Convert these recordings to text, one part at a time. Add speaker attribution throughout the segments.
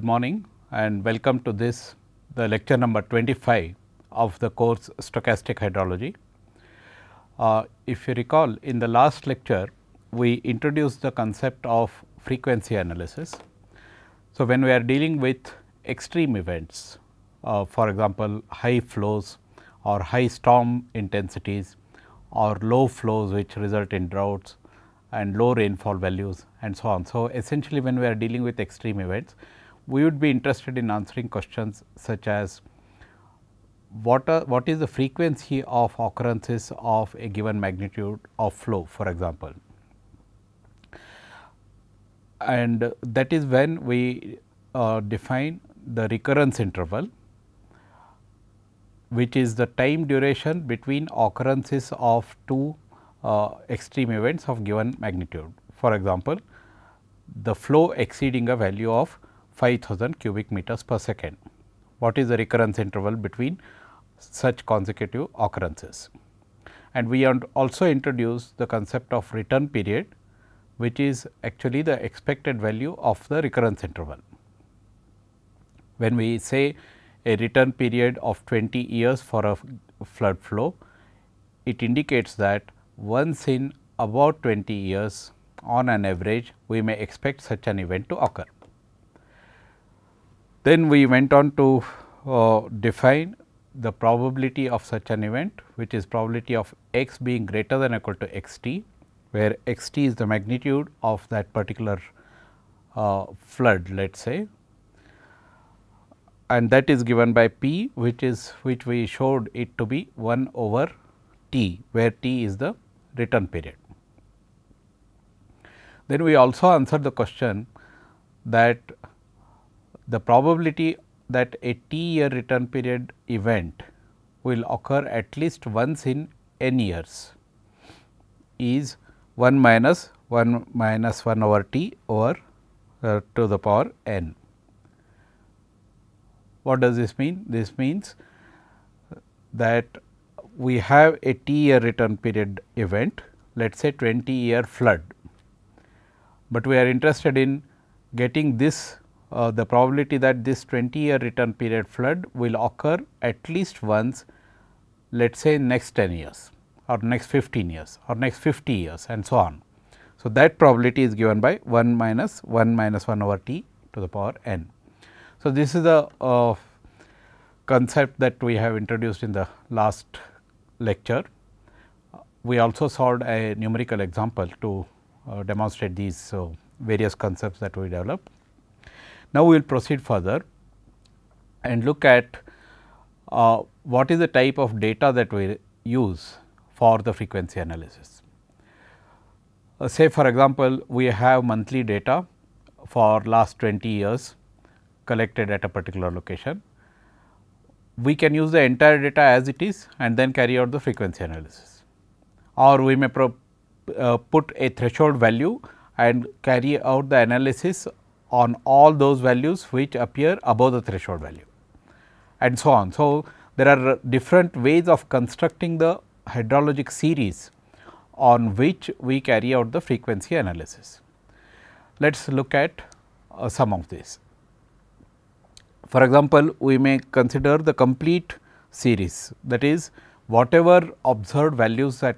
Speaker 1: Good morning and welcome to this the lecture number 25 of the course stochastic hydrology. Uh, if you recall in the last lecture we introduced the concept of frequency analysis. So, when we are dealing with extreme events uh, for example, high flows or high storm intensities or low flows which result in droughts and low rainfall values and so on. So, essentially when we are dealing with extreme events, we would be interested in answering questions such as what are what is the frequency of occurrences of a given magnitude of flow for example. And that is when we uh, define the recurrence interval which is the time duration between occurrences of two uh, extreme events of given magnitude. For example, the flow exceeding a value of 5000 cubic meters per second. What is the recurrence interval between such consecutive occurrences? And we also introduced the concept of return period, which is actually the expected value of the recurrence interval. When we say a return period of 20 years for a flood flow, it indicates that once in about 20 years on an average we may expect such an event to occur. Then we went on to uh, define the probability of such an event which is probability of x being greater than equal to x t, where x t is the magnitude of that particular uh, flood let us say and that is given by p which is which we showed it to be 1 over t where t is the return period. Then we also answered the question that the probability that a t year return period event will occur at least once in n years is 1 minus 1 minus 1 over t over uh, to the power n. What does this mean? This means that we have a t year return period event let us say 20 year flood, but we are interested in getting this uh, the probability that this 20 year return period flood will occur at least once let us say next 10 years or next 15 years or next 50 years and so on. So, that probability is given by 1 minus 1 minus 1 over t to the power n. So, this is the uh, concept that we have introduced in the last lecture. We also solved a numerical example to uh, demonstrate these uh, various concepts that we developed. Now, we will proceed further and look at uh, what is the type of data that we use for the frequency analysis. Uh, say for example, we have monthly data for last 20 years collected at a particular location. We can use the entire data as it is and then carry out the frequency analysis or we may uh, put a threshold value and carry out the analysis on all those values which appear above the threshold value and so on. So, there are different ways of constructing the hydrologic series on which we carry out the frequency analysis. Let us look at uh, some of these. For example, we may consider the complete series that is whatever observed values that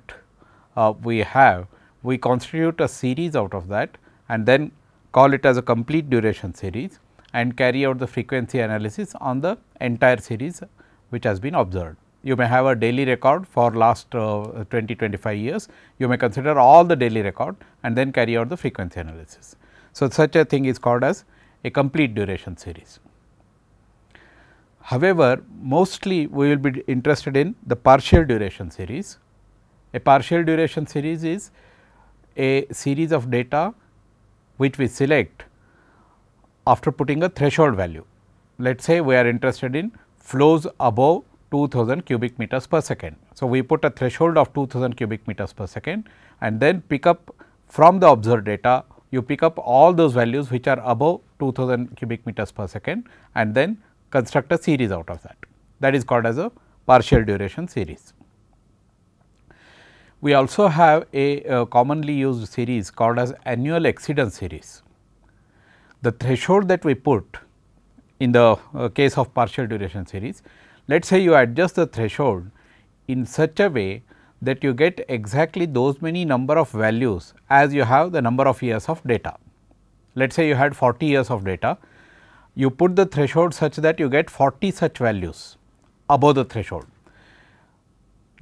Speaker 1: uh, we have, we constitute a series out of that and then call it as a complete duration series and carry out the frequency analysis on the entire series which has been observed. You may have a daily record for last uh, 20 25 years, you may consider all the daily record and then carry out the frequency analysis. So, such a thing is called as a complete duration series. However, mostly we will be interested in the partial duration series. A partial duration series is a series of data which we select after putting a threshold value. Let us say we are interested in flows above 2000 cubic meters per second. So, we put a threshold of 2000 cubic meters per second and then pick up from the observed data you pick up all those values which are above 2000 cubic meters per second and then construct a series out of that. That is called as a partial duration series. We also have a, a commonly used series called as annual exceedance series. The threshold that we put in the uh, case of partial duration series. Let us say you adjust the threshold in such a way that you get exactly those many number of values as you have the number of years of data. Let us say you had 40 years of data, you put the threshold such that you get 40 such values above the threshold.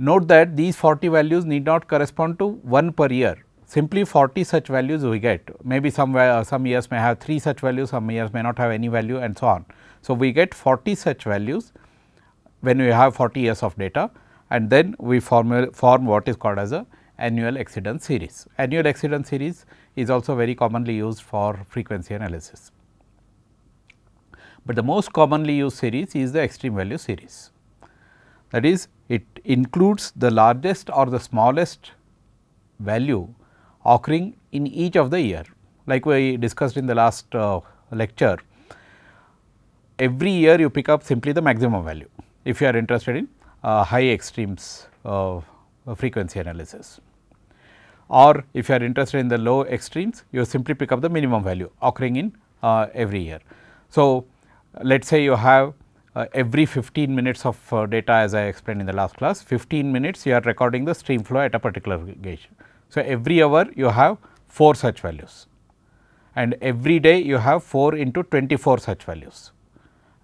Speaker 1: Note that these 40 values need not correspond to 1 per year, simply 40 such values we get. Maybe some, uh, some years may have 3 such values, some years may not have any value and so on. So, we get 40 such values when we have 40 years of data and then we form, form what is called as a annual exceedance series. Annual exceedance series is also very commonly used for frequency analysis. But the most commonly used series is the extreme value series. That is it includes the largest or the smallest value occurring in each of the year. Like we discussed in the last uh, lecture, every year you pick up simply the maximum value if you are interested in uh, high extremes uh, frequency analysis. Or if you are interested in the low extremes, you simply pick up the minimum value occurring in uh, every year. So, let us say you have uh, every 15 minutes of uh, data as I explained in the last class, 15 minutes you are recording the stream flow at a particular gauge. So, every hour you have 4 such values and every day you have 4 into 24 such values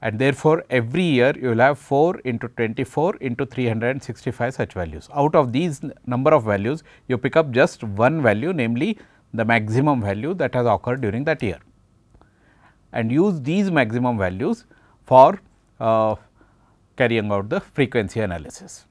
Speaker 1: and therefore, every year you will have 4 into 24 into 365 such values. Out of these number of values you pick up just one value namely the maximum value that has occurred during that year and use these maximum values for uh, carrying out the frequency analysis.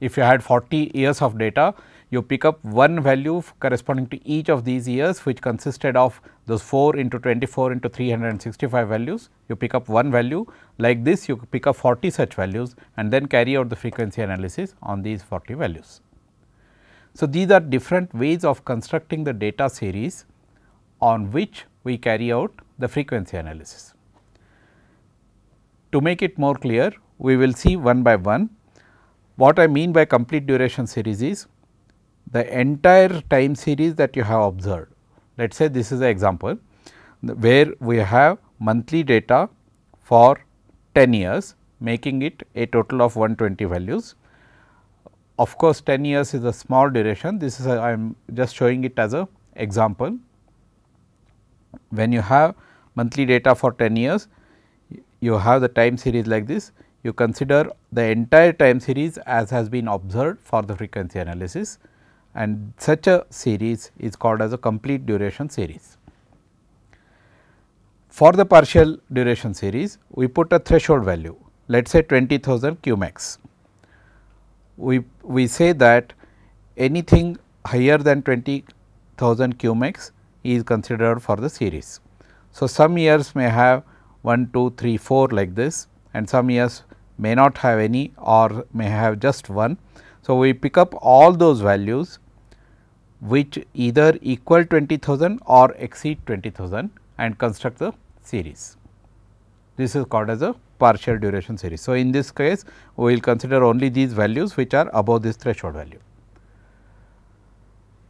Speaker 1: If you had 40 years of data, you pick up one value corresponding to each of these years which consisted of those 4 into 24 into 365 values, you pick up one value like this you pick up 40 such values and then carry out the frequency analysis on these 40 values. So, these are different ways of constructing the data series on which we carry out the frequency analysis. To make it more clear, we will see one by one. What I mean by complete duration series is the entire time series that you have observed. Let us say this is an example where we have monthly data for 10 years making it a total of 120 values. Of course, 10 years is a small duration this is I am just showing it as a example. When you have monthly data for 10 years you have the time series like this you consider the entire time series as has been observed for the frequency analysis and such a series is called as a complete duration series. For the partial duration series, we put a threshold value, let us say 20,000 cumecs. We, we say that anything higher than 20,000 cumecs is considered for the series. So, some years may have 1, 2, 3, 4 like this and some years may not have any or may have just one. So, we pick up all those values which either equal 20,000 or exceed 20,000 and construct the series. This is called as a partial duration series. So, in this case we will consider only these values which are above this threshold value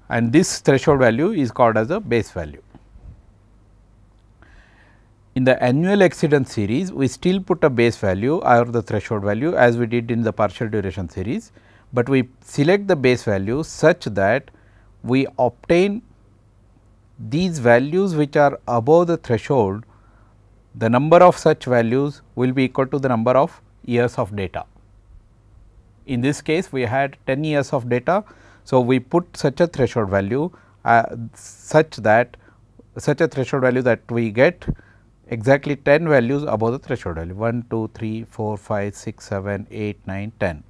Speaker 1: and this threshold value is called as a base value. In the annual exceedance series, we still put a base value or the threshold value as we did in the partial duration series, but we select the base value such that we obtain these values which are above the threshold, the number of such values will be equal to the number of years of data. In this case, we had 10 years of data. So, we put such a threshold value uh, such that such a threshold value that we get exactly 10 values above the threshold value 1, 2, 3, 4, 5, 6, 7, 8, 9, 10.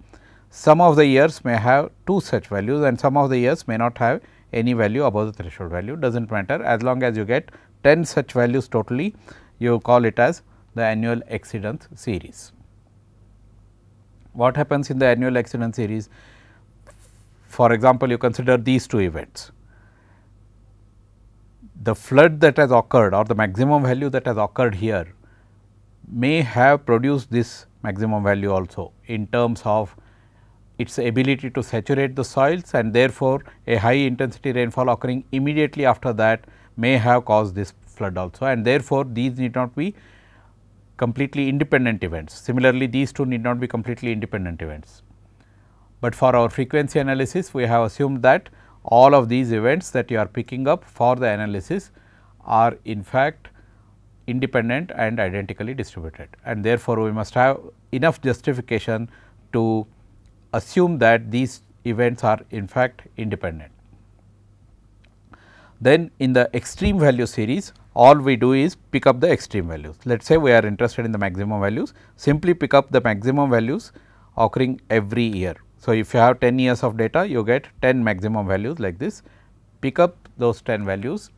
Speaker 1: Some of the years may have 2 such values and some of the years may not have any value above the threshold value does not matter as long as you get 10 such values totally you call it as the annual exceedance series. What happens in the annual exceedance series? For example, you consider these two events. The flood that has occurred or the maximum value that has occurred here may have produced this maximum value also in terms of its ability to saturate the soils and therefore, a high intensity rainfall occurring immediately after that may have caused this flood also and therefore, these need not be completely independent events. Similarly, these two need not be completely independent events. But for our frequency analysis, we have assumed that all of these events that you are picking up for the analysis are in fact independent and identically distributed and therefore, we must have enough justification to assume that these events are in fact independent. Then in the extreme value series all we do is pick up the extreme values. Let us say we are interested in the maximum values simply pick up the maximum values occurring every year. So, if you have 10 years of data you get 10 maximum values like this pick up those 10 values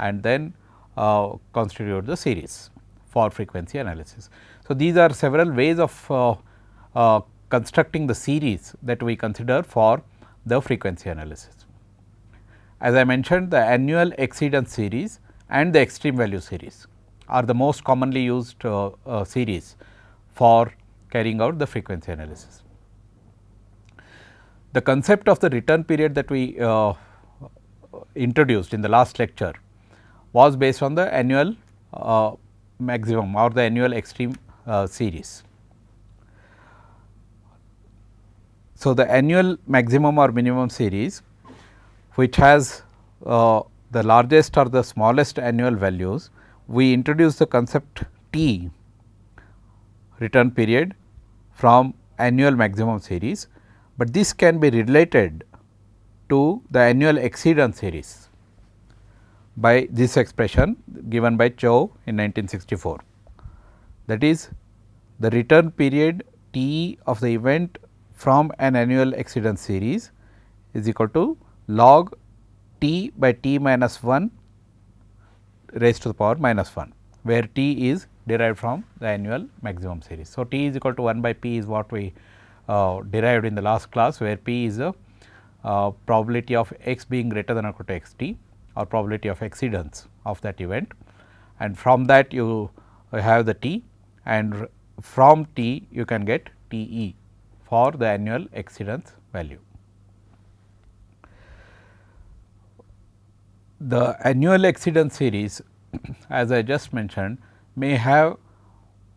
Speaker 1: and then uh, constitute the series for frequency analysis. So, these are several ways of uh, uh, constructing the series that we consider for the frequency analysis. As I mentioned the annual exceedance series and the extreme value series are the most commonly used uh, uh, series for carrying out the frequency analysis. The concept of the return period that we uh, introduced in the last lecture was based on the annual uh, maximum or the annual extreme uh, series. So, the annual maximum or minimum series which has uh, the largest or the smallest annual values, we introduce the concept T return period from annual maximum series, but this can be related to the annual exceedance series by this expression given by Chow in 1964. That is the return period T of the event from an annual exceedance series is equal to log t by t minus 1 raised to the power minus 1, where t is derived from the annual maximum series. So, t is equal to 1 by p is what we derived in the last class, where p is the uh, probability of x being greater than or equal to x t or probability of exceedance of that event and from that you have the t and from t you can get T e for the annual exceedance value. The annual exceedance series as I just mentioned may have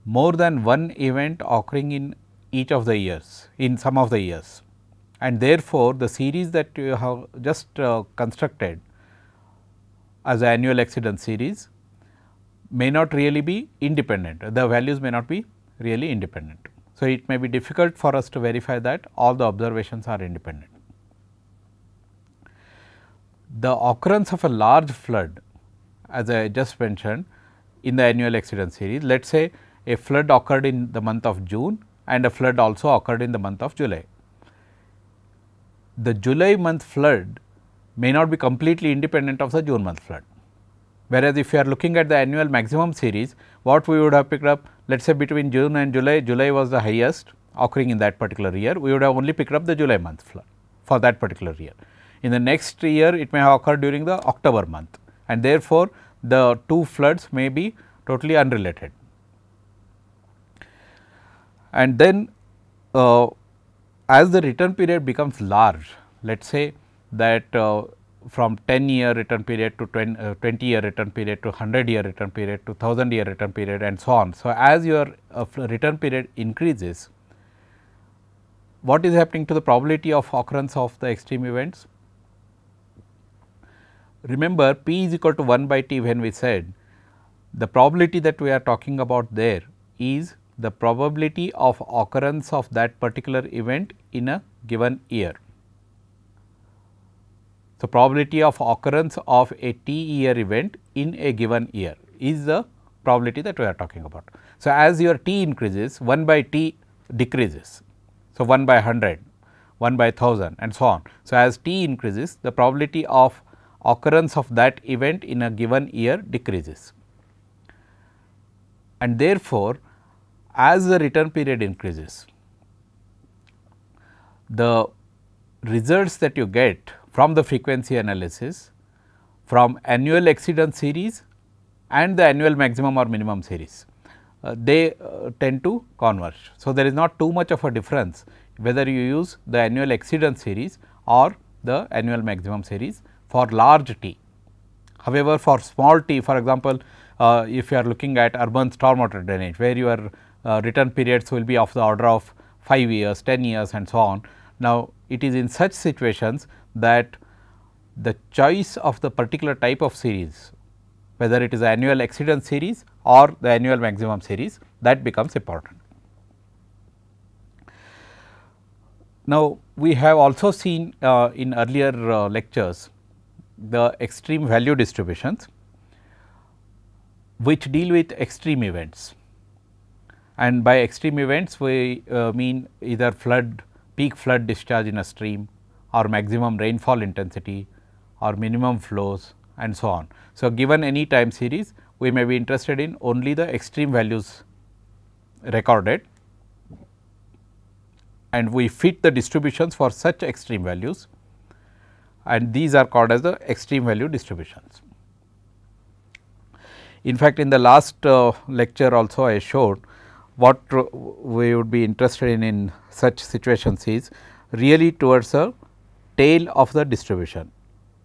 Speaker 1: more than one event occurring in each of the years in some of the years and therefore, the series that you have just uh, constructed as annual exceedance series may not really be independent, the values may not be really independent. So, it may be difficult for us to verify that all the observations are independent. The occurrence of a large flood as I just mentioned in the annual exceedance series, let us say a flood occurred in the month of June and a flood also occurred in the month of July. The July month flood may not be completely independent of the June month flood. Whereas, if you are looking at the annual maximum series, what we would have picked up let us say between June and July, July was the highest occurring in that particular year, we would have only picked up the July month flood for that particular year. In the next year, it may have occurred during the October month and therefore, the two floods may be totally unrelated. And then uh, as the return period becomes large, let us say that uh, from 10 year return period to 20, uh, 20 year return period to 100 year return period to 1000 year return period and so on. So, as your uh, return period increases, what is happening to the probability of occurrence of the extreme events? Remember p is equal to 1 by t when we said the probability that we are talking about there is the probability of occurrence of that particular event in a given year. So, probability of occurrence of a t year event in a given year is the probability that we are talking about. So, as your t increases 1 by t decreases. So, 1 by 100, 1 by 1000 and so on. So, as t increases the probability of occurrence of that event in a given year decreases. And therefore, as the return period increases, the results that you get from the frequency analysis from annual exceedance series and the annual maximum or minimum series. Uh, they uh, tend to converge. So, there is not too much of a difference whether you use the annual exceedance series or the annual maximum series for large t. However, for small t for example, uh, if you are looking at urban stormwater drainage, where your uh, return periods will be of the order of 5 years, 10 years and so on. Now, it is in such situations that the choice of the particular type of series, whether it is annual exceedance series or the annual maximum series that becomes important. Now, we have also seen uh, in earlier uh, lectures the extreme value distributions which deal with extreme events and by extreme events we uh, mean either flood peak flood discharge in a stream or maximum rainfall intensity or minimum flows and so on. So, given any time series we may be interested in only the extreme values recorded and we fit the distributions for such extreme values and these are called as the extreme value distributions. In fact, in the last uh, lecture also I showed what we would be interested in in such situations is really towards a tail of the distribution.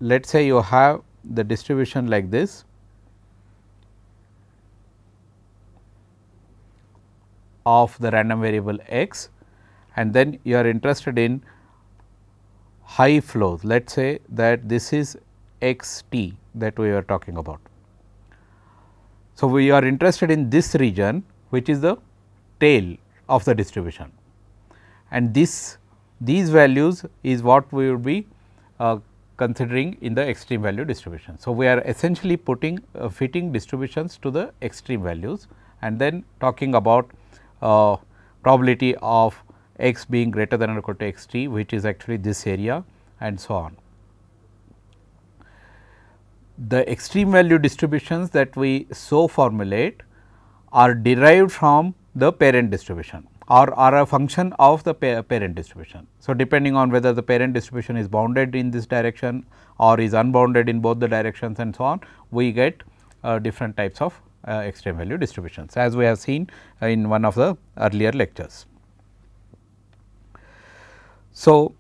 Speaker 1: Let us say you have the distribution like this of the random variable x and then you are interested in high flows. Let us say that this is x t that we are talking about. So, we are interested in this region which is the tail of the distribution and this these values is what we will be uh, considering in the extreme value distribution. So, we are essentially putting uh, fitting distributions to the extreme values and then talking about uh, probability of x being greater than or equal to x t which is actually this area and so on. The extreme value distributions that we so formulate are derived from the parent distribution or are a function of the pa parent distribution. So, depending on whether the parent distribution is bounded in this direction or is unbounded in both the directions and so on, we get uh, different types of uh, extreme value distributions as we have seen in one of the earlier lectures. So,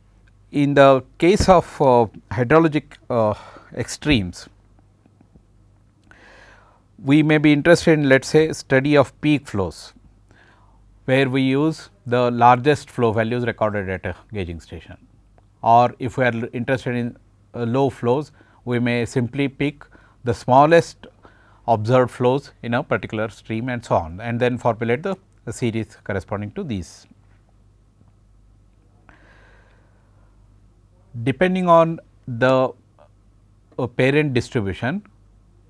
Speaker 1: in the case of uh, hydrologic uh, extremes, we may be interested in let us say study of peak flows, where we use the largest flow values recorded at a gauging station or if we are interested in uh, low flows, we may simply pick the smallest observed flows in a particular stream and so on and then formulate the, the series corresponding to these. depending on the uh, parent distribution,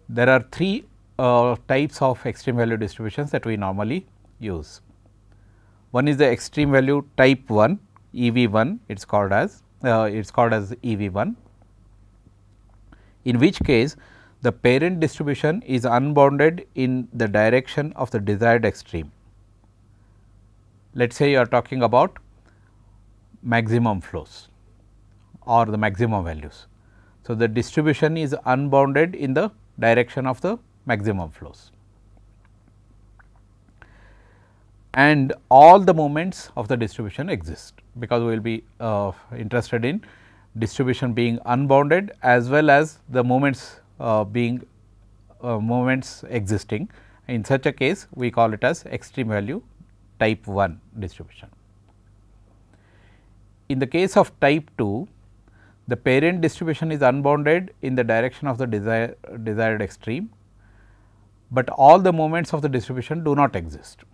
Speaker 1: there are three uh, types of extreme value distributions that we normally use. One is the extreme value type 1 EV 1 it is called as uh, it is called as EV 1 in which case the parent distribution is unbounded in the direction of the desired extreme. Let us say you are talking about maximum flows or the maximum values. So, the distribution is unbounded in the direction of the maximum flows and all the moments of the distribution exist because we will be uh, interested in distribution being unbounded as well as the moments uh, being uh, moments existing. In such a case we call it as extreme value type 1 distribution. In the case of type 2 the parent distribution is unbounded in the direction of the desire, desired extreme, but all the moments of the distribution do not exist.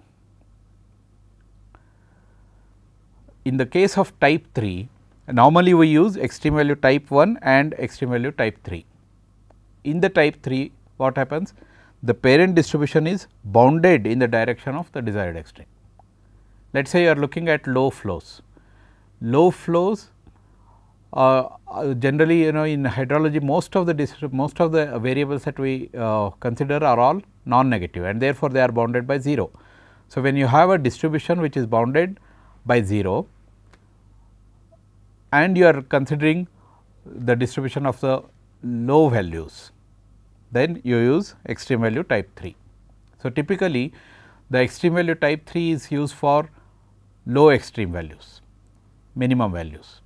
Speaker 1: In the case of type 3, normally we use extreme value type 1 and extreme value type 3. In the type 3, what happens? The parent distribution is bounded in the direction of the desired extreme. Let us say you are looking at low flows. Low flows uh, uh, generally you know in hydrology most of the most of the variables that we uh, consider are all non-negative and therefore, they are bounded by 0. So, when you have a distribution which is bounded by 0 and you are considering the distribution of the low values, then you use extreme value type 3. So, typically the extreme value type 3 is used for low extreme values, minimum values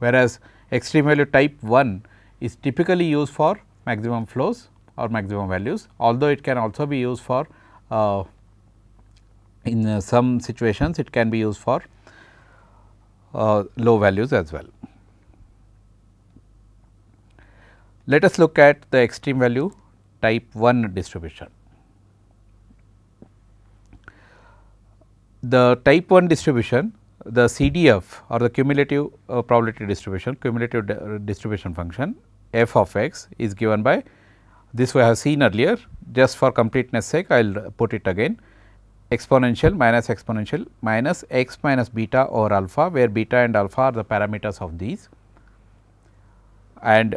Speaker 1: whereas extreme value type 1 is typically used for maximum flows or maximum values, although it can also be used for uh, in uh, some situations it can be used for uh, low values as well. Let us look at the extreme value type 1 distribution. The type 1 distribution the CDF or the cumulative uh, probability distribution cumulative uh, distribution function f of x is given by this we have seen earlier just for completeness sake I will put it again exponential minus exponential minus x minus beta over alpha where beta and alpha are the parameters of these. And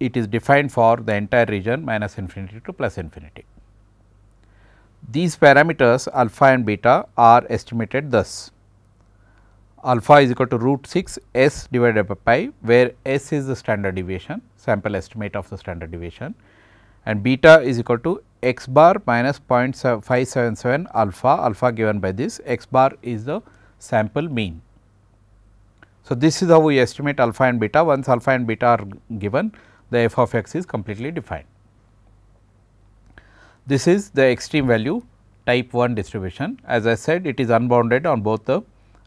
Speaker 1: it is defined for the entire region minus infinity to plus infinity. These parameters alpha and beta are estimated thus. Alpha is equal to root 6 s divided by pi where s is the standard deviation sample estimate of the standard deviation. And beta is equal to x bar minus 0.577 alpha, alpha given by this x bar is the sample mean. So, this is how we estimate alpha and beta once alpha and beta are given the f of x is completely defined. This is the extreme value type 1 distribution as I said it is unbounded on both the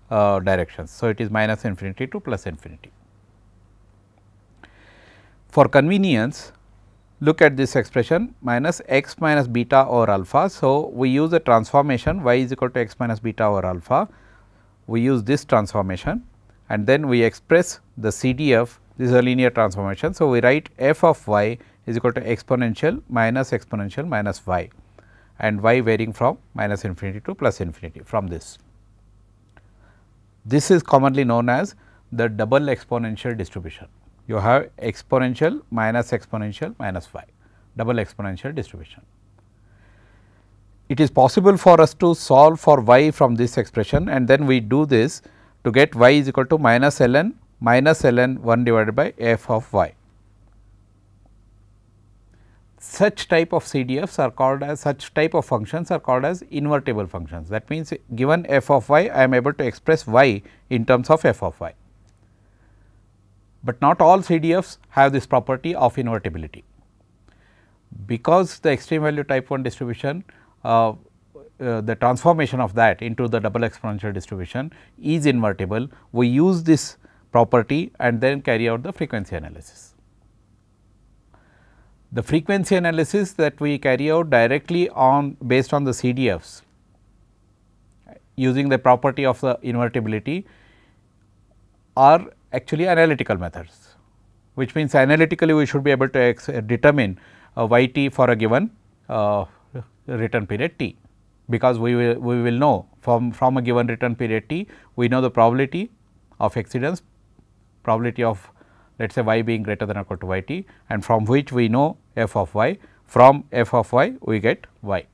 Speaker 1: uh, directions. So, it is minus infinity to plus infinity. For convenience look at this expression minus x minus beta over alpha. So, we use a transformation y is equal to x minus beta over alpha. We use this transformation and then we express the CDF this is a linear transformation. So, we write f of y is equal to exponential minus exponential minus y and y varying from minus infinity to plus infinity from this. This is commonly known as the double exponential distribution you have exponential minus exponential minus y, double exponential distribution. It is possible for us to solve for y from this expression and then we do this to get y is equal to minus ln minus ln 1 divided by f of y. Such type of CDFs are called as such type of functions are called as invertible functions. That means, given f of y I am able to express y in terms of f of y but not all CDFs have this property of invertibility. Because the extreme value type 1 distribution, uh, uh, the transformation of that into the double exponential distribution is invertible, we use this property and then carry out the frequency analysis. The frequency analysis that we carry out directly on based on the CDFs using the property of the invertibility are actually analytical methods, which means analytically we should be able to determine uh, y t for a given uh, return period t, because we will, we will know from, from a given return period t, we know the probability of exceedance, probability of let us say y being greater than or equal to y t and from which we know f of y, from f of y we get y.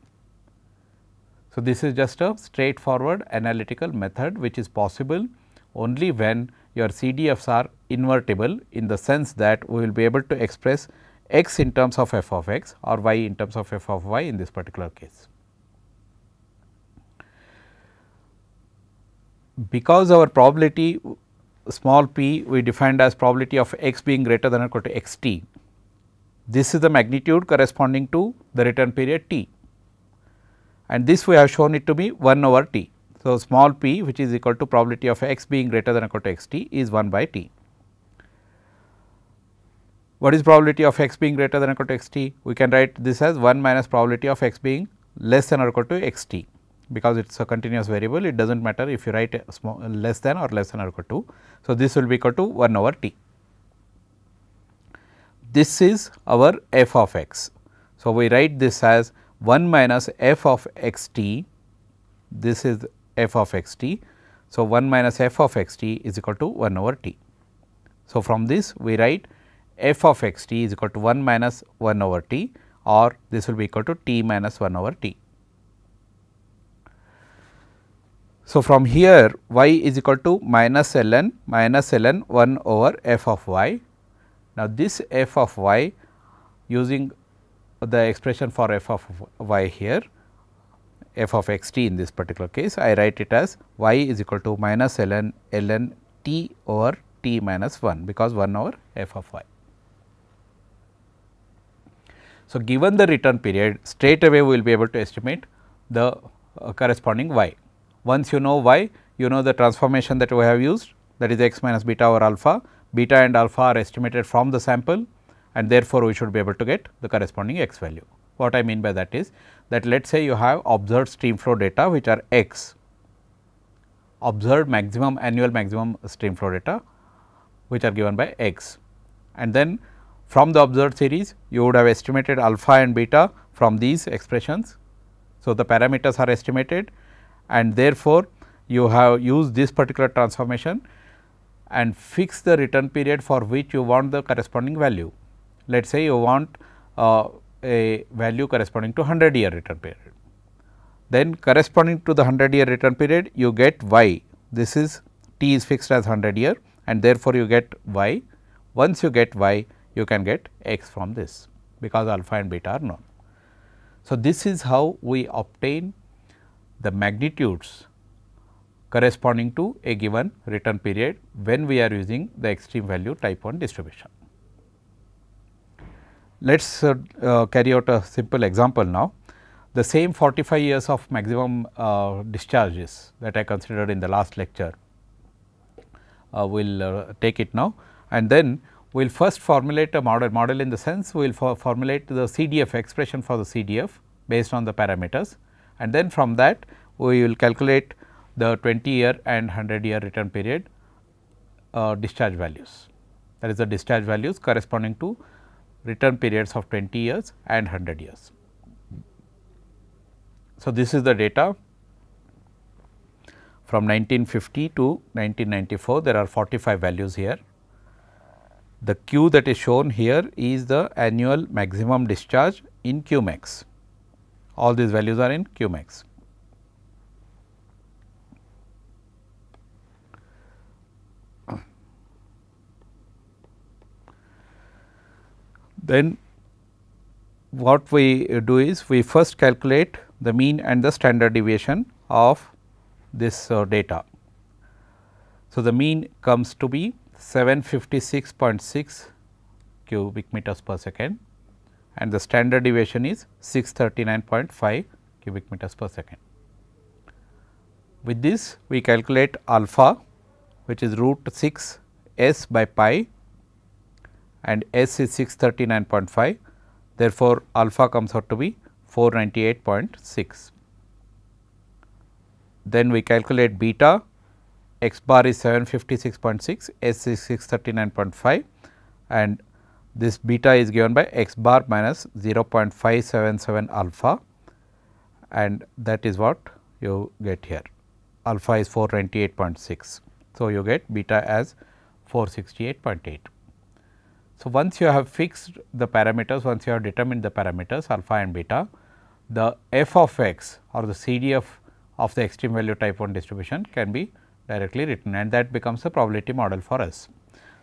Speaker 1: So, this is just a straightforward analytical method which is possible only when your CDFs are invertible in the sense that we will be able to express x in terms of f of x or y in terms of f of y in this particular case. Because our probability small p we defined as probability of x being greater than or equal to x t, this is the magnitude corresponding to the return period t and this we have shown it to be 1 over t. So, small p which is equal to probability of x being greater than or equal to x t is 1 by t. What is probability of x being greater than or equal to x t? We can write this as 1 minus probability of x being less than or equal to x t because it is a continuous variable it does not matter if you write small, less than or less than or equal to. So, this will be equal to 1 over t. This is our f of x. So, we write this as 1 minus f of x t this is f of x t. So, 1 minus f of x t is equal to 1 over t. So, from this we write f of x t is equal to 1 minus 1 over t or this will be equal to t minus 1 over t. So, from here y is equal to minus ln minus ln 1 over f of y. Now, this f of y using the expression for f of y here f of x t in this particular case, I write it as y is equal to minus ln ln t over t minus 1 because 1 over f of y. So, given the return period straight away we will be able to estimate the uh, corresponding y. Once you know y, you know the transformation that we have used that is x minus beta over alpha, beta and alpha are estimated from the sample and therefore, we should be able to get the corresponding x value. What I mean by that is that let us say you have observed stream flow data which are x, observed maximum annual maximum stream flow data which are given by x and then from the observed series you would have estimated alpha and beta from these expressions. So, the parameters are estimated and therefore, you have used this particular transformation and fix the return period for which you want the corresponding value. Let us say you want uh, a value corresponding to 100 year return period. Then corresponding to the 100 year return period you get y, this is t is fixed as 100 year and therefore, you get y. Once you get y, you can get x from this because alpha and beta are known. So, this is how we obtain the magnitudes corresponding to a given return period when we are using the extreme value type 1 distribution. Let us uh, uh, carry out a simple example now. The same 45 years of maximum uh, discharges that I considered in the last lecture, uh, we will uh, take it now and then we will first formulate a model, model in the sense we will for formulate the CDF expression for the CDF based on the parameters and then from that we will calculate the 20 year and 100 year return period uh, discharge values. That is the discharge values corresponding to return periods of 20 years and 100 years. So, this is the data from 1950 to 1994 there are 45 values here. The Q that is shown here is the annual maximum discharge in cumecs. All these values are in cumecs. Then what we do is we first calculate the mean and the standard deviation of this uh, data. So, the mean comes to be 756.6 cubic meters per second and the standard deviation is 639.5 cubic meters per second. With this we calculate alpha which is root 6 s by pi and S is 639.5. Therefore, alpha comes out to be 498.6. Then we calculate beta, x bar is 756.6, S is 639.5 and this beta is given by x bar minus 0.577 alpha and that is what you get here. Alpha is 498.6. So, you get beta as 468.8. So, once you have fixed the parameters, once you have determined the parameters alpha and beta, the f of x or the CDF of the extreme value type 1 distribution can be directly written and that becomes a probability model for us.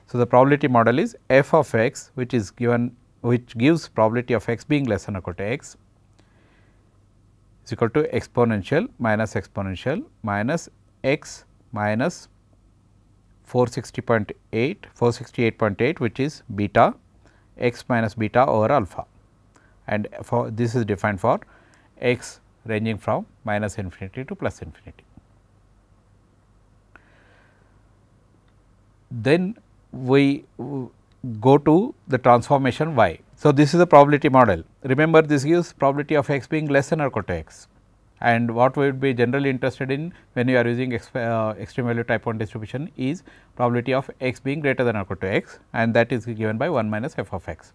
Speaker 1: So, the probability model is f of x which is given which gives probability of x being less than or equal to x is equal to exponential minus exponential minus x minus 460.8 468.8 which is beta x minus beta over alpha and for this is defined for x ranging from minus infinity to plus infinity. Then we go to the transformation y. So, this is the probability model. Remember this gives probability of x being less than or equal to x and what we would be generally interested in when you are using uh, extreme value type 1 distribution is probability of x being greater than or equal to x and that is given by 1 minus f of x.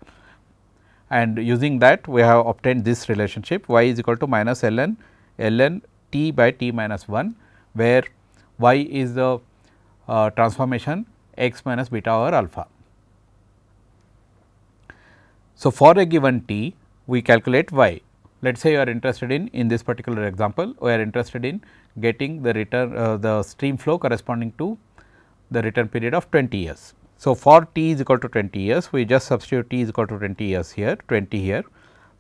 Speaker 1: And using that we have obtained this relationship y is equal to minus ln ln t by t minus 1 where y is the uh, transformation x minus beta over alpha. So, for a given t we calculate y let us say you are interested in in this particular example we are interested in getting the return uh, the stream flow corresponding to the return period of 20 years. So, for t is equal to 20 years we just substitute t is equal to 20 years here 20 here.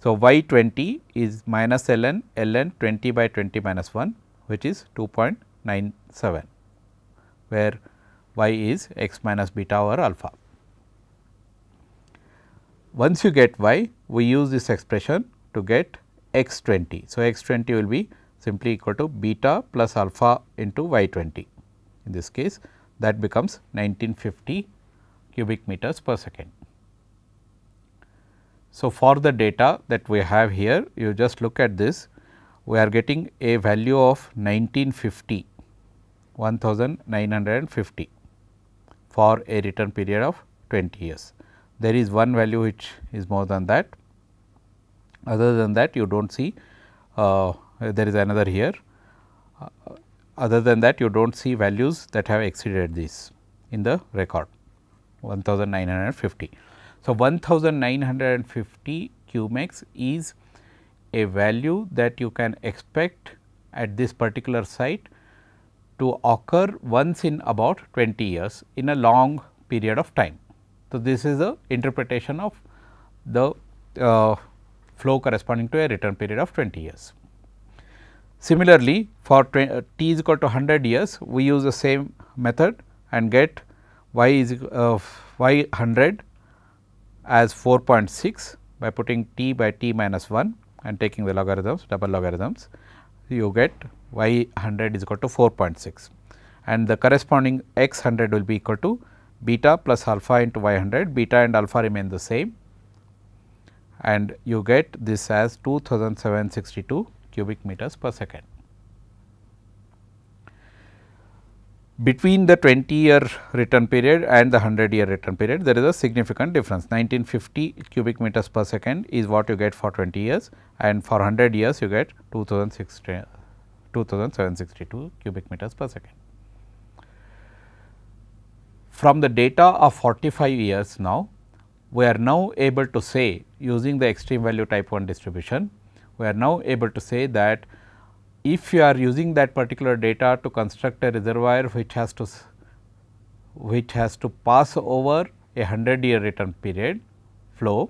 Speaker 1: So, y 20 is minus ln ln 20 by 20 minus 1 which is 2.97 where y is x minus beta over alpha. Once you get y, we use this expression to get x 20. So, x 20 will be simply equal to beta plus alpha into y 20. In this case that becomes 1950 cubic meters per second. So, for the data that we have here you just look at this we are getting a value of 1950 1950 for a return period of 20 years. There is one value which is more than that other than that you do not see uh, there is another here uh, other than that you do not see values that have exceeded this in the record 1950. So, 1950 cumecs is a value that you can expect at this particular site to occur once in about 20 years in a long period of time. So, this is the interpretation of the uh, flow corresponding to a return period of 20 years. Similarly, for uh, t is equal to 100 years, we use the same method and get y is uh, y 100 as 4.6 by putting t by t minus 1 and taking the logarithms double logarithms you get y 100 is equal to 4.6 and the corresponding x 100 will be equal to beta plus alpha into y 100 beta and alpha remain the same and you get this as 2762 cubic meters per second. between the 20 year return period and the 100 year return period there is a significant difference 1950 cubic meters per second is what you get for 20 years and for 100 years you get 2762 cubic meters per second. From the data of 45 years now we are now able to say using the extreme value type 1 distribution we are now able to say that if you are using that particular data to construct a reservoir which has to which has to pass over a 100 year return period flow,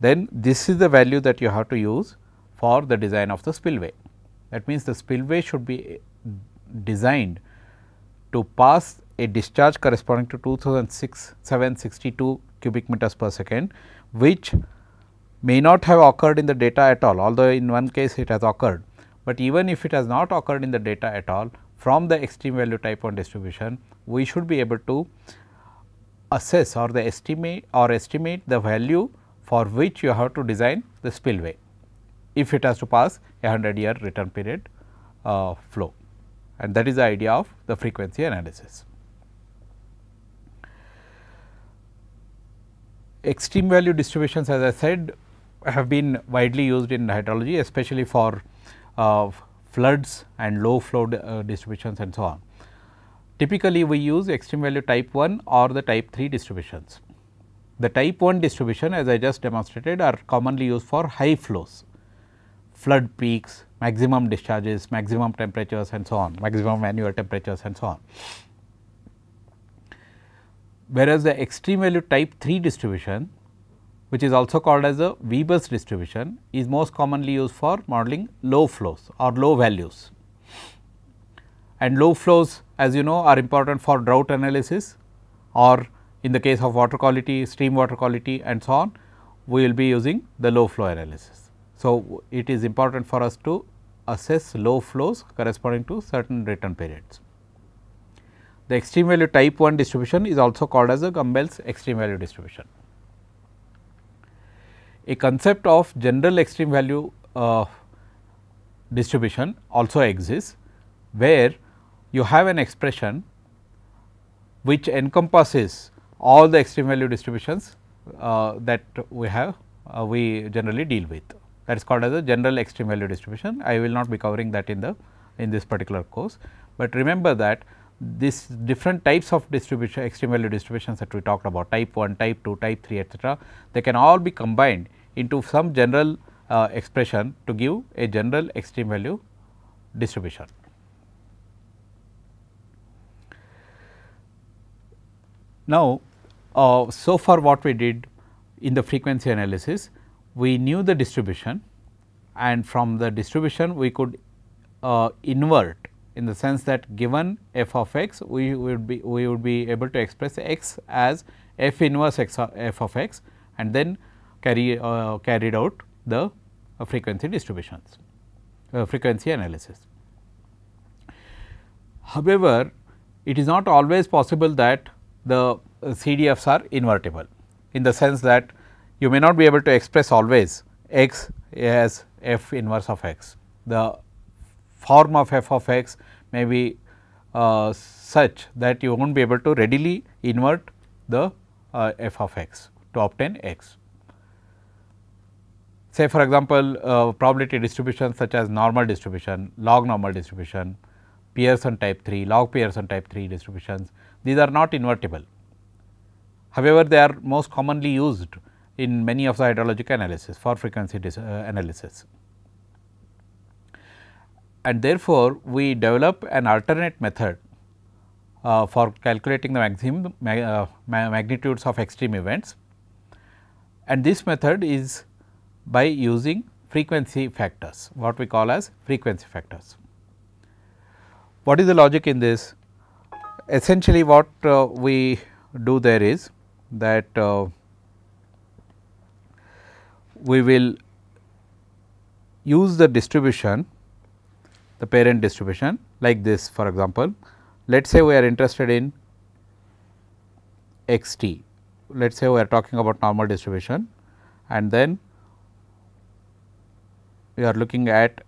Speaker 1: then this is the value that you have to use for the design of the spillway. That means, the spillway should be eh, designed to pass a discharge corresponding to 2006 762 cubic meters per second, which may not have occurred in the data at all, although in one case it has occurred but even if it has not occurred in the data at all from the extreme value type 1 distribution, we should be able to assess or the estimate or estimate the value for which you have to design the spillway if it has to pass a 100 year return period uh, flow and that is the idea of the frequency analysis. Extreme value distributions as I said have been widely used in hydrology especially for of floods and low flow uh, distributions and so on. Typically, we use extreme value type 1 or the type 3 distributions. The type 1 distribution as I just demonstrated are commonly used for high flows, flood peaks, maximum discharges, maximum temperatures and so on, maximum annual temperatures and so on. Whereas, the extreme value type 3 distribution which is also called as a Weibull's distribution is most commonly used for modeling low flows or low values. And low flows as you know are important for drought analysis or in the case of water quality, stream water quality and so on, we will be using the low flow analysis. So, it is important for us to assess low flows corresponding to certain return periods. The extreme value type 1 distribution is also called as a Gumbel's extreme value distribution. A concept of general extreme value uh, distribution also exists, where you have an expression which encompasses all the extreme value distributions uh, that we have uh, we generally deal with. That is called as a general extreme value distribution. I will not be covering that in the in this particular course, but remember that this different types of distribution extreme value distributions that we talked about type 1, type 2, type 3 etcetera, they can all be combined into some general uh, expression to give a general extreme value distribution. Now, uh, so far what we did in the frequency analysis, we knew the distribution and from the distribution we could uh, invert in the sense that given f of x we would be we would be able to express x as f inverse x f of x and then carry uh, carried out the uh, frequency distributions, uh, frequency analysis. However, it is not always possible that the CDFs are invertible in the sense that you may not be able to express always x as f inverse of x. The form of f of x may be uh, such that you will not be able to readily invert the uh, f of x to obtain x. Say for example, uh, probability distribution such as normal distribution, log normal distribution, Pearson type 3, log Pearson type 3 distributions, these are not invertible. However, they are most commonly used in many of the hydrologic analysis for frequency uh, analysis. And therefore, we develop an alternate method uh, for calculating the maximum ma uh, magnitudes of extreme events and this method is by using frequency factors what we call as frequency factors. What is the logic in this? Essentially what uh, we do there is that uh, we will use the distribution the parent distribution like this for example. Let us say we are interested in x t, let us say we are talking about normal distribution and then we are looking at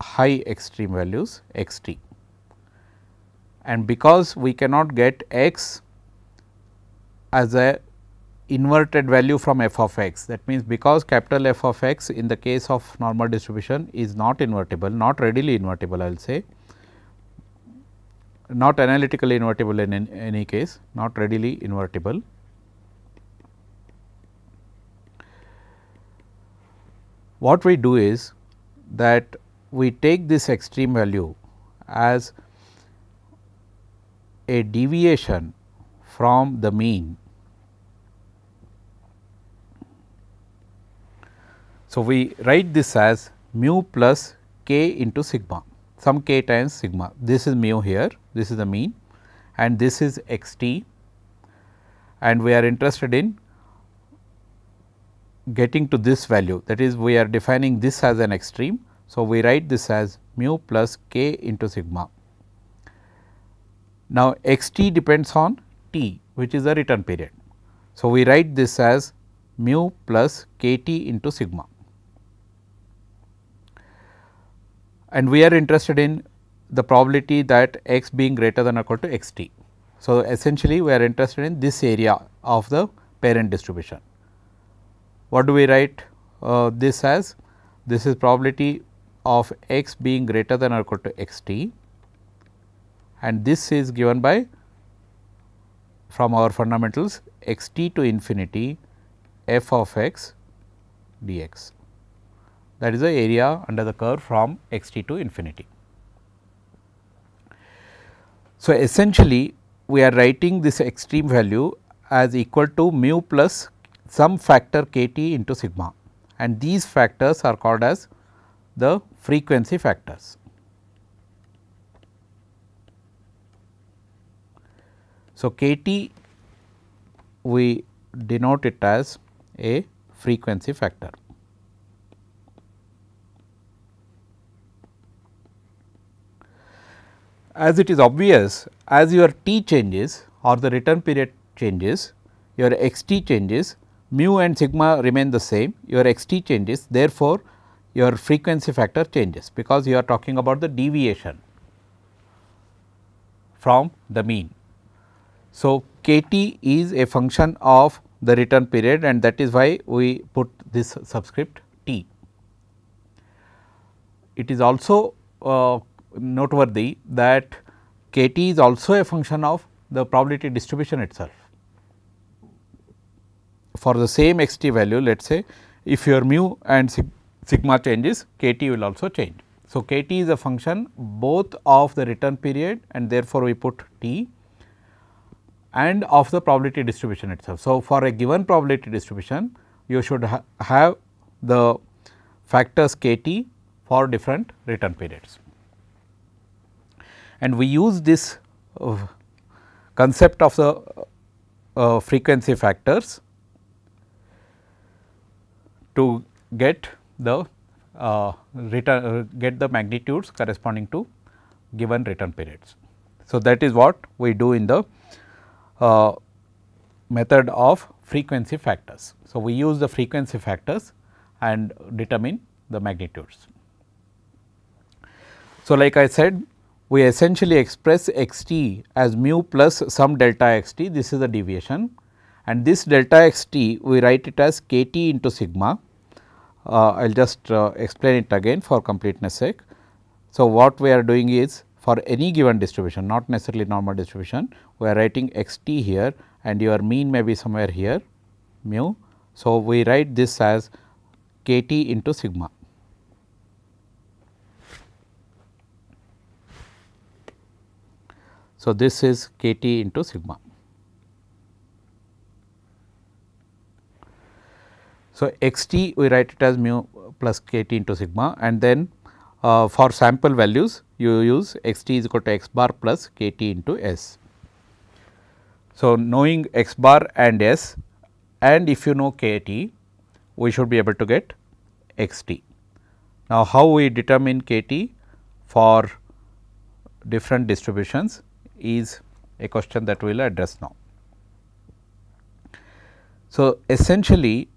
Speaker 1: high extreme values x t. And because we cannot get x as a inverted value from f of x. That means, because capital F of x in the case of normal distribution is not invertible, not readily invertible I will say, not analytically invertible in, in any case, not readily invertible. What we do is that we take this extreme value as a deviation from the mean So, we write this as mu plus k into sigma some k times sigma this is mu here this is the mean and this is x t and we are interested in getting to this value that is we are defining this as an extreme. So, we write this as mu plus k into sigma. Now, x t depends on t which is the return period. So, we write this as mu plus k t into sigma. And we are interested in the probability that x being greater than or equal to x t. So, essentially we are interested in this area of the parent distribution. What do we write uh, this as? This is probability of x being greater than or equal to x t and this is given by from our fundamentals x t to infinity f of x dx that is the area under the curve from x t to infinity. So, essentially we are writing this extreme value as equal to mu plus some factor k t into sigma and these factors are called as the frequency factors. So, k t we denote it as a frequency factor. As it is obvious as your t changes or the return period changes, your x t changes, mu and sigma remain the same, your x t changes therefore, your frequency factor changes because you are talking about the deviation from the mean. So, k t is a function of the return period and that is why we put this subscript t. It is also uh, noteworthy that k t is also a function of the probability distribution itself. For the same x t value let us say if your mu and sig sigma changes k t will also change. So, k t is a function both of the return period and therefore, we put t and of the probability distribution itself. So, for a given probability distribution you should ha have the factors k t for different return periods and we use this uh, concept of the uh, frequency factors to get the uh, return uh, get the magnitudes corresponding to given return periods. So, that is what we do in the uh, method of frequency factors. So, we use the frequency factors and determine the magnitudes. So, like I said we essentially express x t as mu plus some delta x t this is the deviation and this delta x t we write it as k t into sigma. Uh, I will just uh, explain it again for completeness sake. So, what we are doing is for any given distribution not necessarily normal distribution we are writing x t here and your mean may be somewhere here mu. So, we write this as k t into sigma. So, this is k t into sigma. So, x t we write it as mu plus k t into sigma and then uh, for sample values you use x t is equal to x bar plus k t into s. So, knowing x bar and s and if you know k t we should be able to get x t. Now, how we determine k t for different distributions is a question that we will address now. So, essentially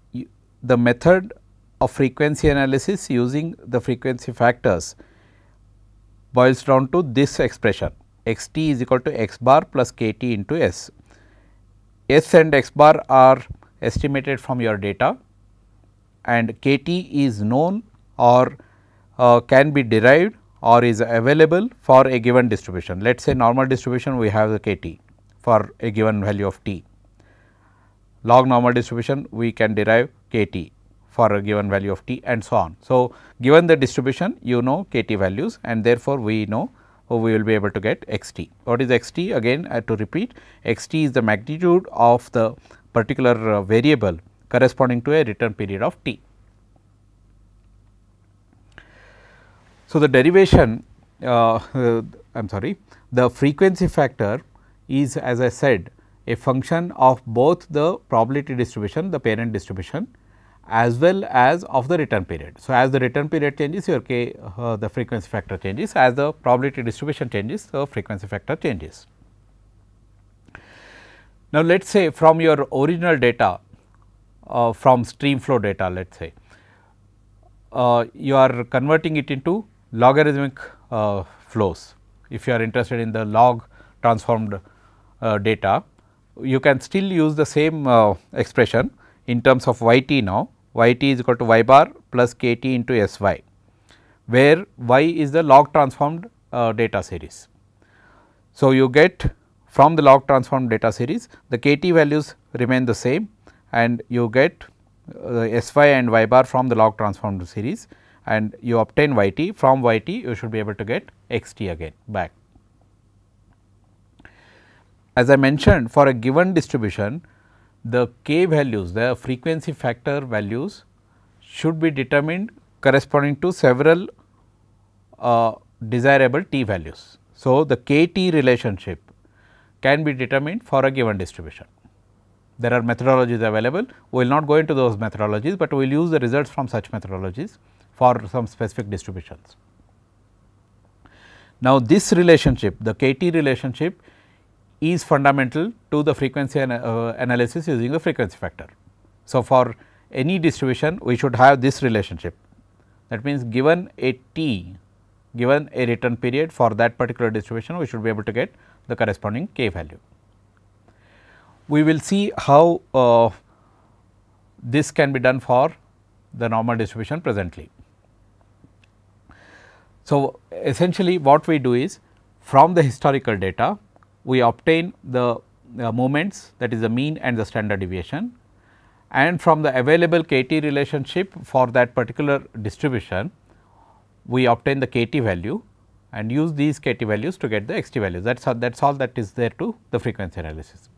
Speaker 1: the method of frequency analysis using the frequency factors boils down to this expression x t is equal to x bar plus k t into s. S and x bar are estimated from your data and k t is known or uh, can be derived or is available for a given distribution. Let us say normal distribution we have the k t for a given value of t. Log normal distribution we can derive k t for a given value of t and so on. So, given the distribution you know k t values and therefore, we know we will be able to get x t. What is x t? Again uh, to repeat x t is the magnitude of the particular uh, variable corresponding to a return period of t. So, the derivation uh, I am sorry the frequency factor is as I said a function of both the probability distribution the parent distribution as well as of the return period. So, as the return period changes your k uh, the frequency factor changes as the probability distribution changes the frequency factor changes. Now, let us say from your original data uh, from stream flow data let us say uh, you are converting it into logarithmic uh, flows. If you are interested in the log transformed uh, data, you can still use the same uh, expression in terms of y t now, y t is equal to y bar plus k t into s y, where y is the log transformed uh, data series. So, you get from the log transformed data series the k t values remain the same and you get uh, s y and y bar from the log transformed series and you obtain y t from y t you should be able to get x t again back. As I mentioned for a given distribution the k values the frequency factor values should be determined corresponding to several uh, desirable t values. So, the k t relationship can be determined for a given distribution. There are methodologies available, we will not go into those methodologies, but we will use the results from such methodologies for some specific distributions. Now, this relationship the k t relationship is fundamental to the frequency an, uh, analysis using the frequency factor. So, for any distribution we should have this relationship that means given a t given a return period for that particular distribution we should be able to get the corresponding k value. We will see how uh, this can be done for the normal distribution presently. So, essentially what we do is from the historical data we obtain the uh, moments that is the mean and the standard deviation. And from the available k t relationship for that particular distribution we obtain the k t value and use these k t values to get the x t values. That is all that is all that is there to the frequency analysis.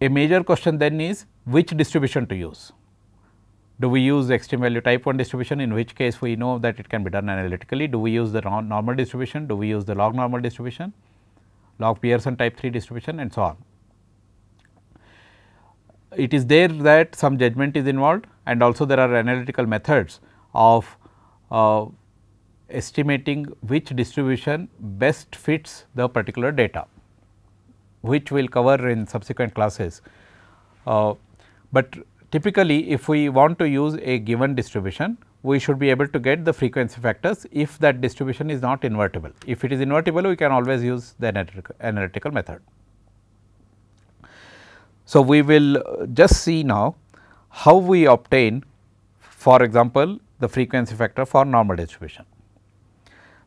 Speaker 1: A major question then is which distribution to use do we use the extreme value type 1 distribution in which case we know that it can be done analytically. Do we use the normal distribution? Do we use the log normal distribution, log Pearson type 3 distribution and so on. It is there that some judgment is involved and also there are analytical methods of uh, estimating which distribution best fits the particular data, which we will cover in subsequent classes. Uh, but typically if we want to use a given distribution, we should be able to get the frequency factors if that distribution is not invertible. If it is invertible, we can always use the analytical, analytical method. So, we will uh, just see now how we obtain for example, the frequency factor for normal distribution.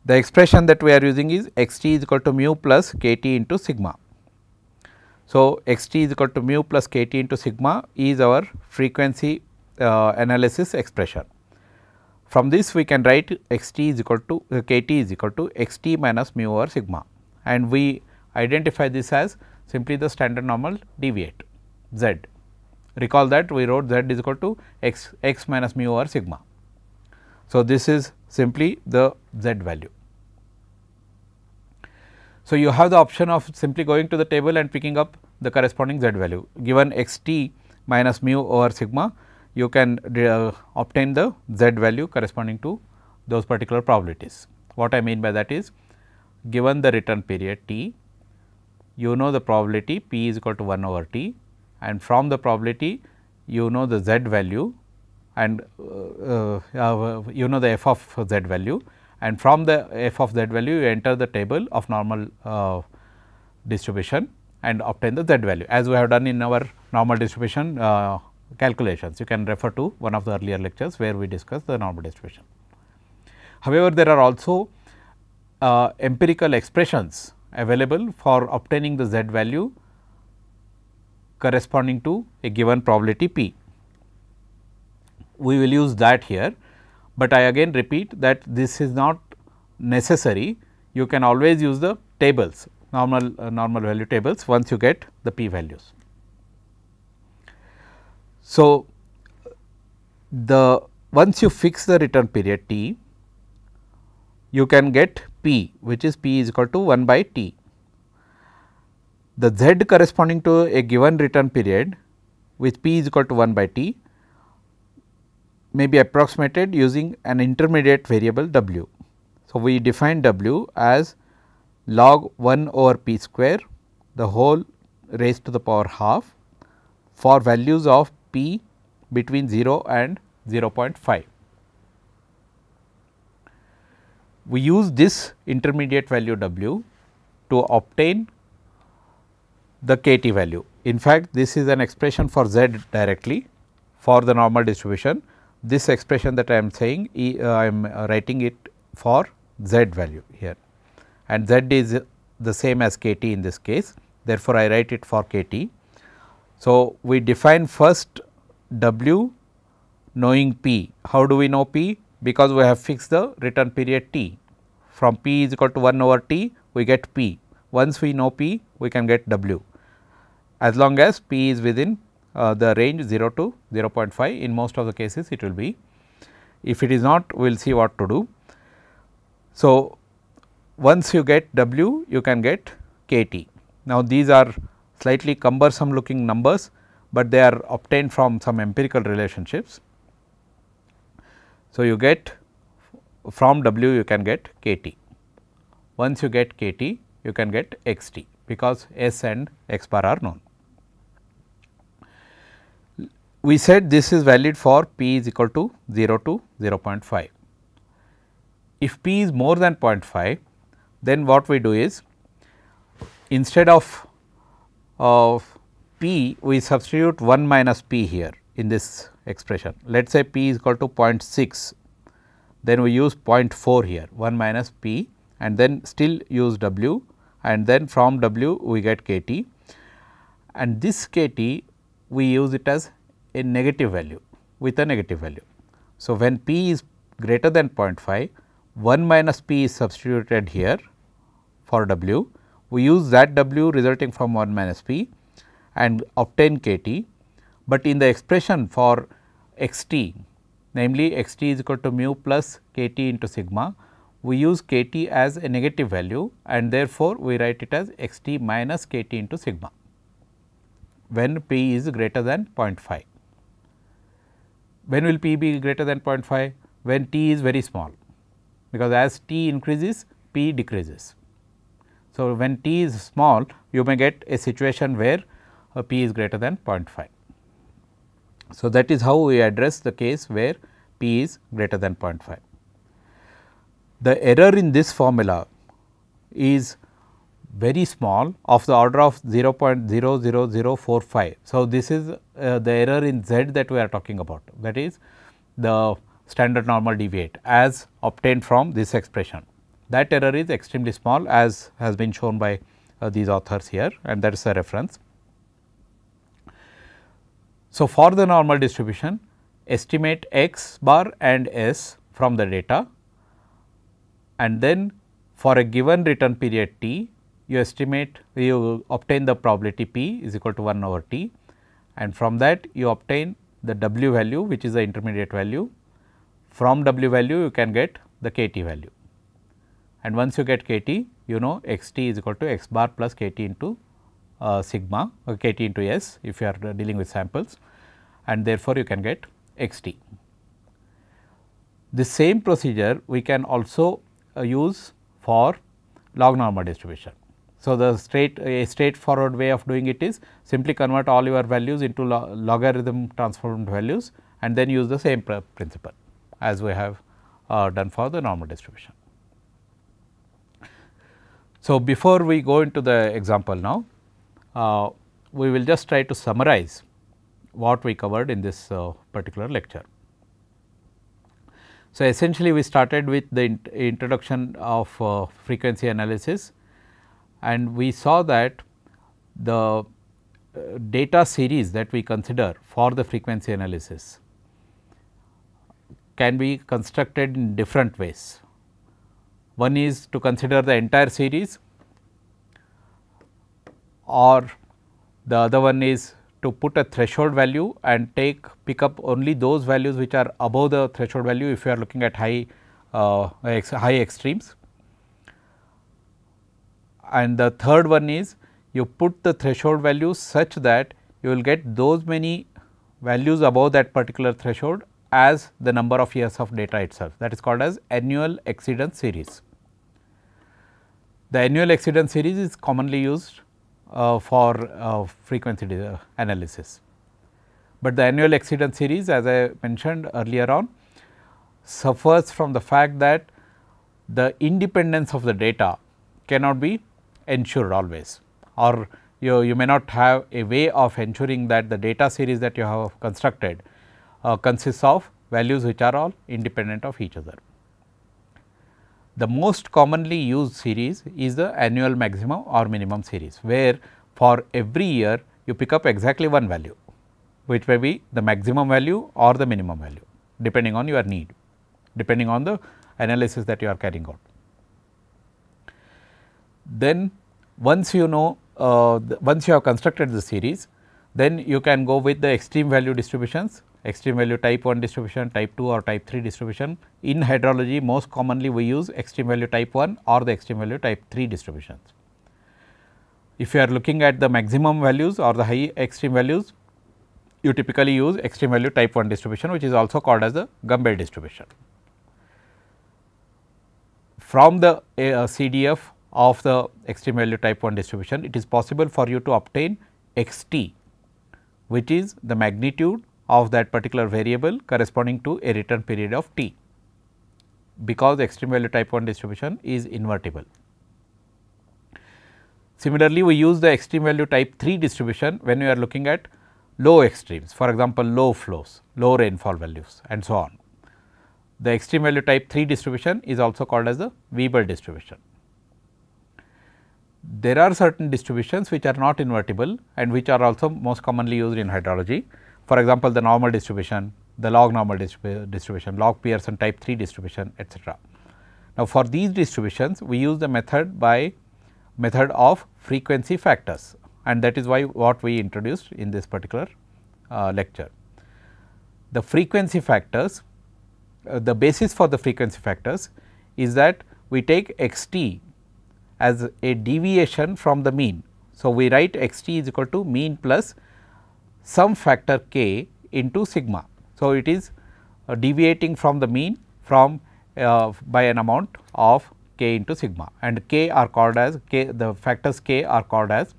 Speaker 1: The expression that we are using is x t is equal to mu plus k t into sigma. So, x t is equal to mu plus k t into sigma is our frequency uh, analysis expression. From this we can write x t is equal to uh, k t is equal to x t minus mu over sigma and we identify this as simply the standard normal deviate z. Recall that we wrote z is equal to x x minus mu over sigma. So, this is simply the z value. So, you have the option of simply going to the table and picking up the corresponding z value given x t minus mu over sigma you can uh, obtain the z value corresponding to those particular probabilities. What I mean by that is given the return period t, you know the probability p is equal to 1 over t and from the probability you know the z value and uh, uh, you know the f of z value and from the f of z value you enter the table of normal uh, distribution and obtain the z value as we have done in our normal distribution uh, calculations. You can refer to one of the earlier lectures where we discussed the normal distribution. However, there are also uh, empirical expressions available for obtaining the z value corresponding to a given probability p. We will use that here, but I again repeat that this is not necessary. You can always use the tables normal uh, normal value tables once you get the p values. So, the once you fix the return period t, you can get p which is p is equal to 1 by t. The z corresponding to a given return period with p is equal to 1 by t may be approximated using an intermediate variable w. So, we define w as log 1 over p square the whole raised to the power half for values of p between 0 and 0.5. We use this intermediate value w to obtain the k t value. In fact, this is an expression for z directly for the normal distribution. This expression that I am saying uh, I am writing it for z value here and z is the same as k t in this case. Therefore, I write it for k t so, we define first W knowing P. How do we know P? Because we have fixed the return period T. From P is equal to 1 over T, we get P. Once we know P, we can get W. As long as P is within Uh, the range 0 to 0 0.5, in most of the cases it will be. If it is not, we will see what to do. So, once you get W, you can get K T. Now, these are slightly cumbersome looking numbers, but they are obtained from some empirical relationships. So, you get from W you can get k t. Once you get k t, you can get x t because S and x bar are known. We said this is valid for p is equal to 0 to 0 0.5. If p is more than 0.5, then what we do is instead of of p we substitute 1 minus p here in this expression. Let us say p is equal to 0.6 then we use 0.4 here 1 minus p and then still use w and then from w we get k t and this k t we use it as a negative value with a negative value. So, when p is greater than 0.5 1 minus p is substituted here for w we use that w resulting from 1 minus p and obtain k t, but in the expression for x t namely x t is equal to mu plus k t into sigma, we use k t as a negative value and therefore, we write it as x t minus k t into sigma when p is greater than 0.5. when will p be greater than 0.5? When t is very small, because as t increases p decreases. So, when t is small you may get a situation where uh, p is greater than 0.5. So, that is how we address the case where p is greater than 0.5. The error in this formula is very small of the order of 0.00045. So, this is uh, the error in z that we are talking about that is the standard normal deviate as obtained from this expression. That error is extremely small as has been shown by uh, these authors here and that is a reference. So, for the normal distribution estimate x bar and s from the data and then for a given return period t you estimate you obtain the probability p is equal to 1 over t and from that you obtain the w value which is the intermediate value. From w value you can get the k t value and once you get k t you know x t is equal to x bar plus k t into uh, sigma or k t into s if you are dealing with samples and therefore, you can get x t. The same procedure we can also uh, use for log normal distribution. So, the straight a straightforward way of doing it is simply convert all your values into lo logarithm transformed values and then use the same pr principle as we have uh, done for the normal distribution. So, before we go into the example now, uh, we will just try to summarize what we covered in this uh, particular lecture. So, essentially we started with the int introduction of uh, frequency analysis and we saw that the uh, data series that we consider for the frequency analysis can be constructed in different ways. One is to consider the entire series or the other one is to put a threshold value and take pick up only those values which are above the threshold value if you are looking at high uh, ex high extremes and the third one is you put the threshold values such that you will get those many values above that particular threshold as the number of years of data itself that is called as annual exceedance series. The annual exceedance series is commonly used uh, for uh, frequency analysis, but the annual exceedance series as I mentioned earlier on suffers from the fact that the independence of the data cannot be ensured always or you, you may not have a way of ensuring that the data series that you have constructed uh, consists of values which are all independent of each other. The most commonly used series is the annual maximum or minimum series, where for every year you pick up exactly one value, which may be the maximum value or the minimum value depending on your need, depending on the analysis that you are carrying out. Then once you know uh, once you have constructed the series, then you can go with the extreme value distributions, extreme value type 1 distribution, type 2 or type 3 distribution. In hydrology most commonly we use extreme value type 1 or the extreme value type 3 distributions. If you are looking at the maximum values or the high extreme values, you typically use extreme value type 1 distribution which is also called as the Gumbel distribution. From the uh, CDF of the extreme value type 1 distribution, it is possible for you to obtain x t which is the magnitude of that particular variable corresponding to a return period of t because extreme value type 1 distribution is invertible. Similarly, we use the extreme value type 3 distribution when we are looking at low extremes for example, low flows, low rainfall values and so on. The extreme value type 3 distribution is also called as the Weibull distribution there are certain distributions which are not invertible and which are also most commonly used in hydrology. For example, the normal distribution, the log normal distribution, log Pearson type 3 distribution etc. Now, for these distributions we use the method by method of frequency factors and that is why what we introduced in this particular uh, lecture. The frequency factors, uh, the basis for the frequency factors is that we take x t as a deviation from the mean. So, we write x t is equal to mean plus some factor k into sigma So, it is uh, deviating from the mean from uh, by an amount of k into sigma and k are called as k the factors k are called as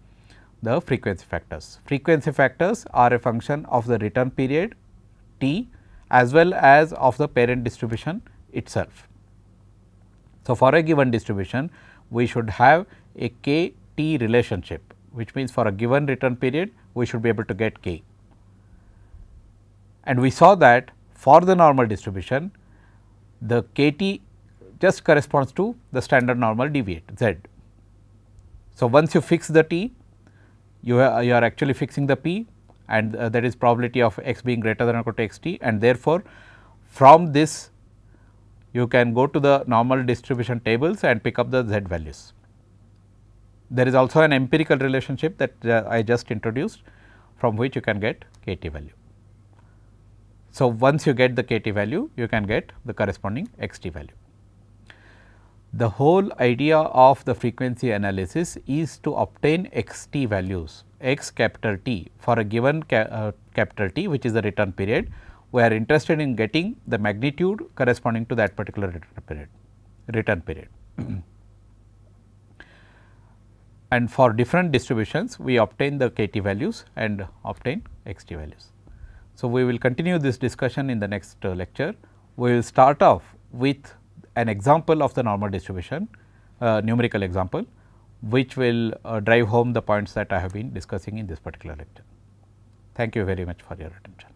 Speaker 1: the frequency factors. Frequency factors are a function of the return period t as well as of the parent distribution itself. So, for a given distribution we should have a k t relationship which means for a given return period we should be able to get k. And we saw that for the normal distribution the k t just corresponds to the standard normal deviate z. So, once you fix the t you are, you are actually fixing the p and uh, that is probability of x being greater than or equal to x t and therefore, from this you can go to the normal distribution tables and pick up the z values. There is also an empirical relationship that uh, I just introduced from which you can get k t value. So, once you get the k t value you can get the corresponding x t value. The whole idea of the frequency analysis is to obtain x t values x capital T for a given ca uh, capital T which is the return period. We are interested in getting the magnitude corresponding to that particular return period. Return period. and for different distributions we obtain the k t values and obtain x t values. So, we will continue this discussion in the next uh, lecture. We will start off with an example of the normal distribution, uh, numerical example which will uh, drive home the points that I have been discussing in this particular lecture. Thank you very much for your attention.